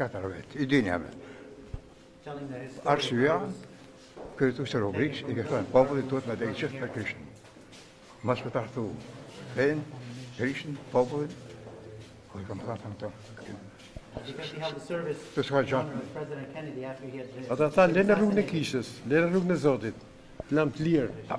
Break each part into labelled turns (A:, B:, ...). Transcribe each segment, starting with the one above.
A: Katër vetë, i dyni amë. Arsyeja, kërë të usë rubrikës, i këtë në popullit të të me dhe i qëtë për Krishtin. Masë për të artu, fenë, Krishtin, popullin, ku i kam thënë të
B: në të.
A: Të s'ka gjatë.
C: Ata tha, lene rrugën e kishës, lene rrugën e Zotit, lamë të lirë.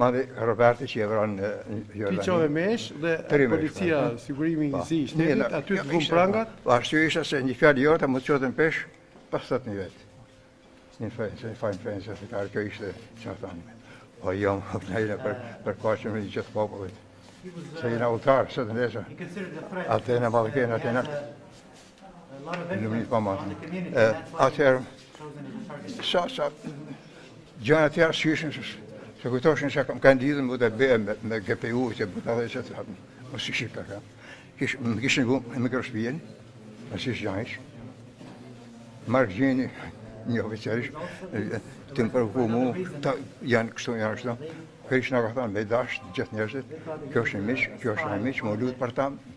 A: Madje Roberti që e vranë në Jordani.
C: Ti çove
A: meshë dhe
C: policia
A: po.
C: sigurimi po. njësi i shtetit, aty të
A: vunë
C: prangat.
A: Po, ashtu isha se një fjalë jota më të qotën peshë, pas të të një vetë. Një fejnë, se një fajnë fejnë, se të karë, kjo ishte që në thamë. Po, jam, hëpë në jene për, për pashën në gjithë popullit. Se jena utarë, se të ndesha. Atë e në ballë kena, atë e në... Lumit pa
B: marrë.
A: Atëherë, sa, sa, gjënë atëherë së ishën, se kujtoshin që kam kanë lidhun, më të bërë me, me GPU, që më të dhe që të hapë, më së shqipë të kam. Kish, më kishë në gumë, më kërë shpijen, më së ishë gjajsh. Mark Gjeni, një oficer ish, të më përku mu, ta, janë kështu, janë kështu. Krishti na ka thënë, me dashtë, gjithë njerëzit, kjoshin miq, kjoshin anmiq, me
C: u
A: lutë për tanë,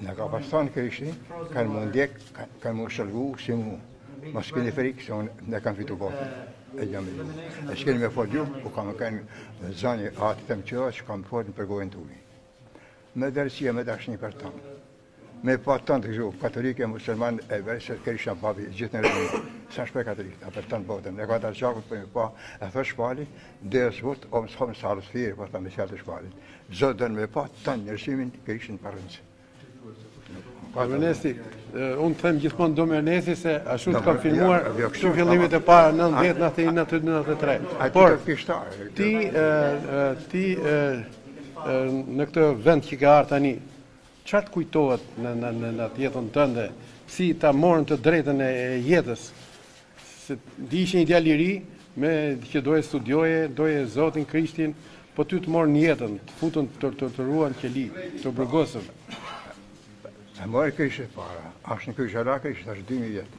A: Na ka pas thanë Krishti, kanë me u ndjek, kanë me u shtërngu, si mu. Mos keni frikë, se unë e kam fitu botën. E jam me ju. E s'keni me fol ju, u kam kanë zani atë të më qëra, që kam fol për gojën tuj. Me drejtësi, me dashni për tanë. Me pa tanë të gjithë, katolikë, musliman, e tjerë, se Krishti asht babi i gjithë njerëzimit. S'asht për katolikë, a për tanë botën. E ka të gjakët për po, një pa, e thotë Shën Pali, Dera Zot o mësoftë sa rrëfirë po tha me fjalë të Shën Palit. Zoti don me pa të tanë njerëzimin kë ishin
C: të parëndësë. Dom Ernesti, unë them gjithmonë Dom Ernesti se ashtu të kam filmuar që fillimet e para 90, 91, 92, 93. Por, ti, ti, në këtë vend që ke ardhë tani, Çfarë të kujtohet në atë jetën tënde? Si ta morën të drejtën e jetës? Se ti ishe një djalë i ri, me që doje studioje, doje Zotin, Krishtin, po ty të morën jetën, të futën, të torturuan në qeli, të burgosën.
A: E mori kishë para, ashtë në kishë alake, ishë ashtë 2.000 vjet.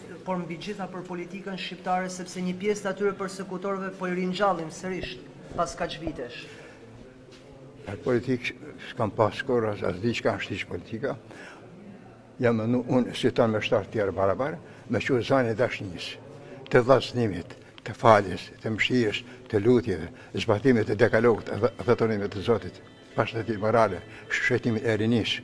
A: por
D: mbi gjitha për politikën shqiptare sepse një pjesë të atyre persekutorëve po i ringjallim sërisht pas kaq vitesh.
A: Në politikë s'kam pas kurrë, as s'di çka është hiç politika. Jam munu unë si tanë meshtarët tjerë barabar, me çu zanin e dashnisë, të vllaznimit, të faljes, të mshirës, të lutjeve, zbatimit të dekalogut dhetë urdhnimet e Zotit, pastërti morale, shejtnimin e rinisë,